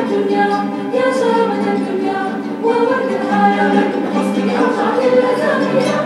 الدنيا يا شامة الدنيا وورد الحياة لكن قصدي أوسع الأسامي